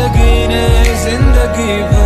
ज़िंदगी ने ज़िंदगी